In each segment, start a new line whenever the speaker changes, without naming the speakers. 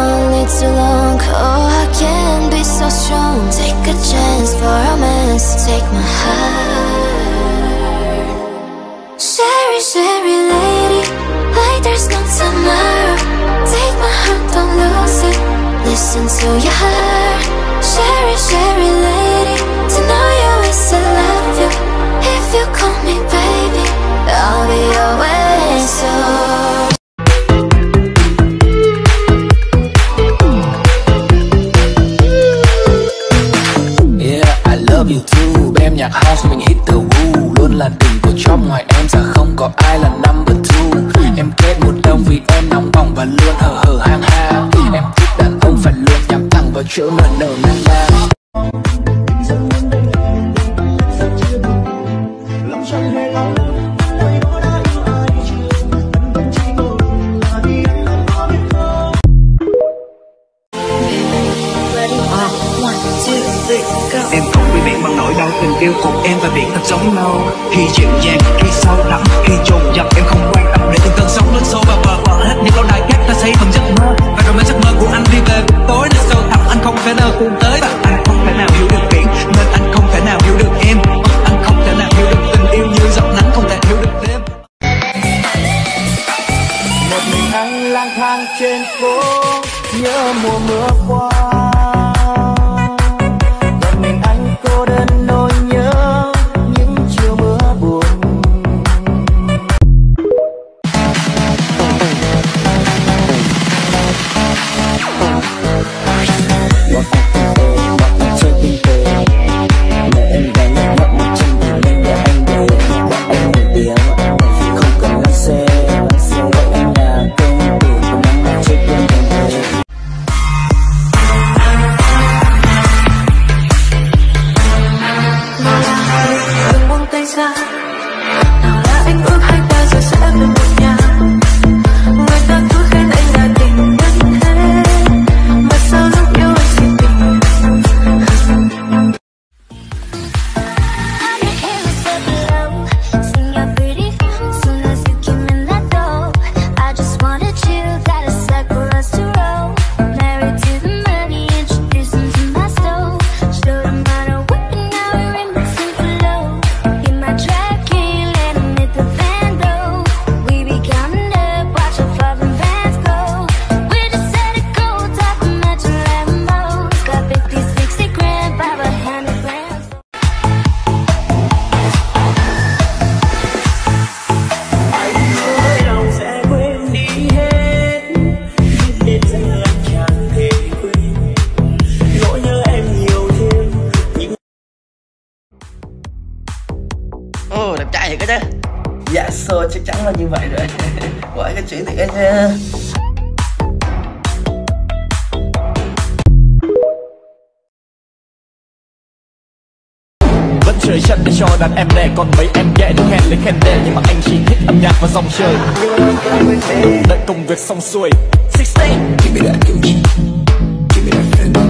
Lonely too long. Oh, I can't be so strong. Take a chance for romance. Take my heart. Sherry, Sherry lady Like there's no tomorrow? Take my heart, don't lose it. Listen to your heart love you
too. Em nhạc house mình hit the woo. Luôn là tình của chóp ngoài em Giờ không có ai là number two. Em kết một đông vì em nóng bỏng Và luôn hờ hờ hang hang Em thích đàn ông phải luôn nhắm thẳng vào chỗ nở nở nang nang
Em không biển bằng nỗi đau tình yêu cùng em và biển thật giống nhau. Khi dịu dàng, khi sâu đậm, khi trùng dập Em không quan tâm để từng cơn sóng lên sâu vào bờ bờ hết những lâu đài khác ta xây thành giấc mơ.
coisa là
như vậy rồi Gọi cái chuyện thì á chứ
vẫn chân để cho đàn em đè còn mấy em ghé được khen lấy khen đè nhưng mà anh chỉ thích âm nhạc và dòng chơi. Đợi công việc xong xuôi. 16
Give me that Gucci. Give me that Fendi.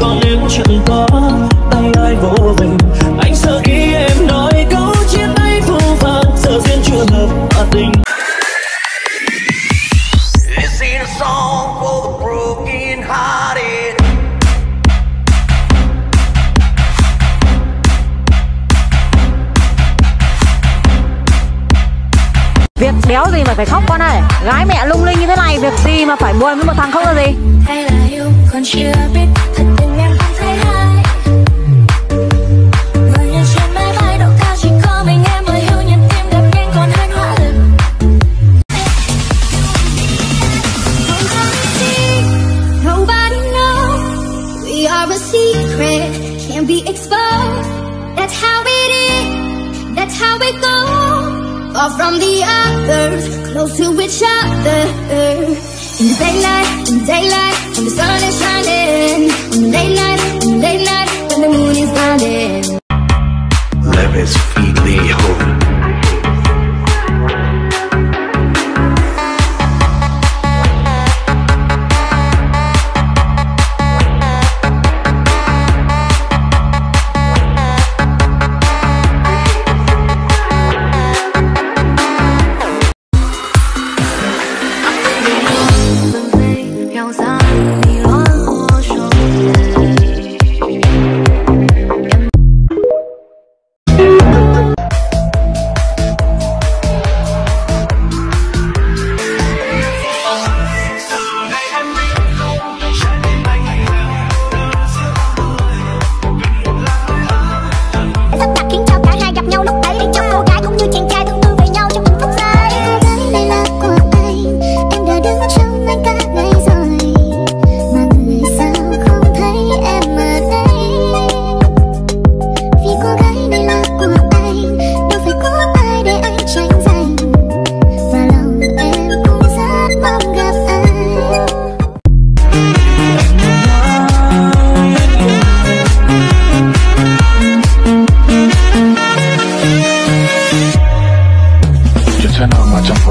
Con em chẳng có tay ai vô tình anh sợ khi em nói câu chia tay phũ phàng sợ duyên chưa hợp mà tình.
This ain't a song for the broken hearted.
Việc đéo gì mà phải khóc con ơi? Gái mẹ lung linh như thế này Việc gì mà phải buồn với một thằng không là gì?
Hay là yêu còn chưa biết
a That's how it is, that's how it goes. Far from the others, close to each other. In the daylight, in the daylight, when the sun is shining. In the late night, in the late night, when the moon is blinding.
Levis Feedly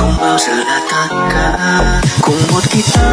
không bao giờ là tất cả. Cùng một guitar